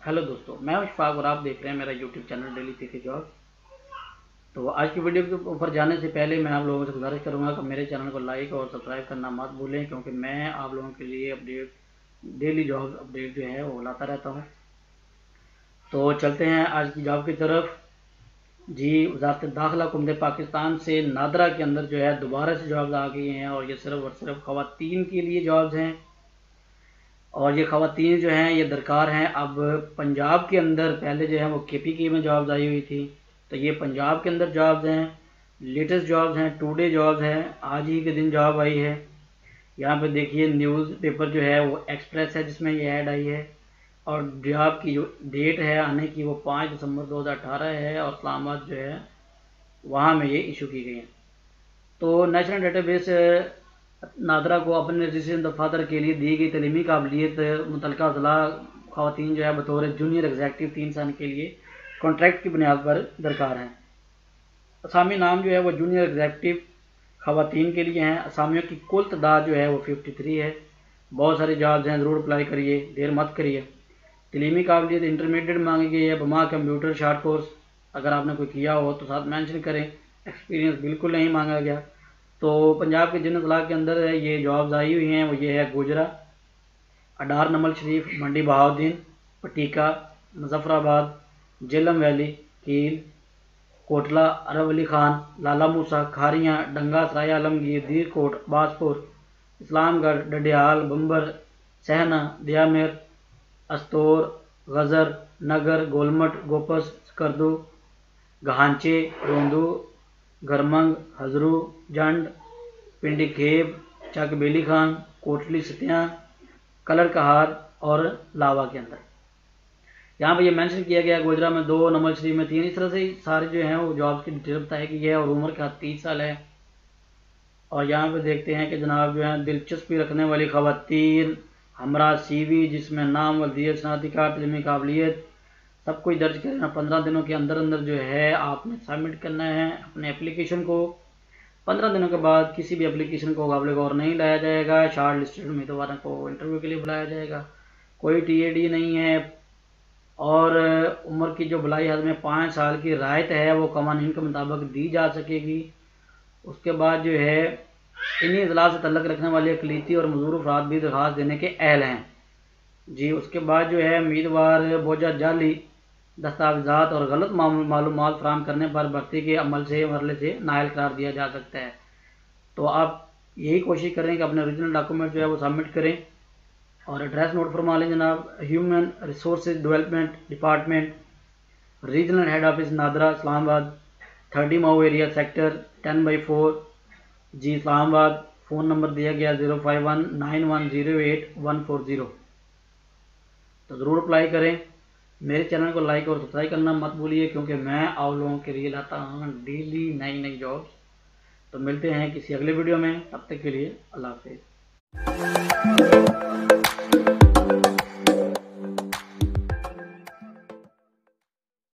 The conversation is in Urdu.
ہیلو دوستو میں اشفاق اور آپ دیکھ رہے ہیں میرا یوٹیوب چینل ڈیلی تیسی جاب تو آج کی ویڈیو کے اوپر جانے سے پہلے میں آپ لوگوں سے گزارش کروں گا کہ میرے چینل کو لائک اور سبسکرائب کرنا مت بھولیں کیونکہ میں آپ لوگوں کے لیے اپڈیٹ ڈیلی جاب اپڈیٹ جو ہے وہ لاتا رہتا ہوں تو چلتے ہیں آج کی جاب کی طرف جی وزارت داخلہ کمبے پاکستان سے نادرا کے اندر جو ہے دوبارہ سے جوابز آ گئی ہیں اور یہ صرف اور صرف خواتین کے لیے جوابز ہیں۔ اور یہ خواتین جو ہیں، یہ درکار ہیں۔ اب پنجاب کے اندر پہلے جو ہے وہ کے پی کے میں جوابز آئی ہوئی تھی تو یہ پنجاب کے اندر جوابز ہیں۔ لیٹسٹ جوابز ہیں ٹو ڈے ہیں۔ آج ہی کے دن جاب آئی ہے۔ یہاں پہ دیکھیے، نیوز پیپر جو ہے وہ ایکسپریس ہے جس میں یہ ایڈ آئی ہے۔ اور جاب کی جو ڈیٹ ہے آنے کی وہ پانچ دسمبر دو ہزار اٹھارہ ہے اور اسلام آباد جو ہے وہاں میں یہ ایشو کی گئی ہیں۔ تو نیشنل ڈیٹا بیس نادرہ کو اپنے رجسٹریشن دفاتر کے لیے دی گئی تعلیمی قابلیت متعلقہ ضلع خواتین جو ہے بطور جونیئر ایگزیکٹو تین سال کے لیے کانٹریکٹ کی بنیاد پر درکار ہیں۔ اسامی نام جو ہے وہ جونیئر ایگزیکٹو خواتین کے لیے ہیں۔ اسامیوں کی کل تعداد جو ہے وہ 53 ہے۔ بہت سارے جابز ہیں، ضرور اپلائی کریے، دیر مت کریے۔ تعلیمی قابلیت انٹرمیڈیٹ مانگی گئی ہے بما کمپیوٹر شارٹ کورس اگر آپ نے کوئی کیا ہو تو ساتھ مینشن کریں ایکسپیرینس بالکل نہیں مانگا گیا۔ تو پنجاب کے جن اضلاع کے اندر ہے، یہ جابز آئی ہوئی ہیں، وہ یہ ہے گوجرا، اڈار نمل شریف، منڈی Bahauddin, پٹیکہ، Muzaffarabad, Jhelum valley, Kel Kotla Arab Ali Khan Lala Musa Kharian, Dinga Sarai Alamgir Dhirkot باسپور Islamgarh Dadyal Bhimber, سہنا Diamer Astore, Ghizer, Nagar, Gulmit, Gupis کردو گہانچے، روندو گھرمنگ حضرو جنڈ پنڈی کھیب چک بیلی خان، کوٹلی ستیاں، کلر کہار اور لاوا کے اندر۔ یہاں پہ یہ مینشن کیا گیا گوجرا میں دو، نمل شریف میں تین، اس طرح سے سارے جو ہیں وہ جابس کی ڈیٹیل کہ یہ ہے اور عمر کا تیس سال ہے۔ اور یہاں پہ دیکھتے ہیں کہ جناب جو ہیں دلچسپی رکھنے والی خواتین ہمراہ سی وی جس میں نام وزیر صنعتی کارڈ علمی قابلیت، سب کچھ درج کرنا پندرہ دنوں کے اندر اندر جو ہے، آپ نے سبمٹ کرنا ہے اپنے اپلیکیشن کو۔ پندرہ دنوں کے بعد کسی بھی اپلیکیشن کو قابل غور نہیں لایا جائے گا۔ شارٹ لسٹڈ امیدواروں کو انٹرویو کے لیے بلایا جائے گا۔ کوئی ٹی اے ڈی نہیں ہے۔ اور عمر کی جو بلائی حد میں پانچ سال کی رائت ہے، وہ قوانین کے مطابق دی جا سکے گی۔ اس کے بعد جو ہے انہی اضلاع سے تعلق رکھنے والے اقلیتی اور مزور افراد بھی درخواست دینے کے اہل ہیں۔ جی اس کے بعد جو ہے امیدوار بوجھا جعلی، دستاویزات اور غلط معلومات فراہم کرنے پر بھرتی کے عمل سے مرلے سے نائل قرار دیا جا سکتا ہے۔ تو آپ یہی کوشش کریں کہ اپنے اوریجنل ڈاکومنٹ جو ہے وہ سبمٹ کریں اور ایڈریس نوٹ فرما لیں جناب۔ Human resources development department regional head office NADRA Islamabad تھرڈی mauve area sector ten by four G Islamabad, phone number دیا گیا zero five one nine one zero eight one four zero. تو ضرور اپلائی کریں۔ میرے چینل کو لائک اور سبسکرائب کرنا مت بھولیے، کیونکہ میں آپ لوگوں کے لیے لاتا ہوں ڈیلی نئی نئی جابس تو ملتے ہیں کسی اگلے ویڈیو میں، تب تک کے لیے اللہ حافظ۔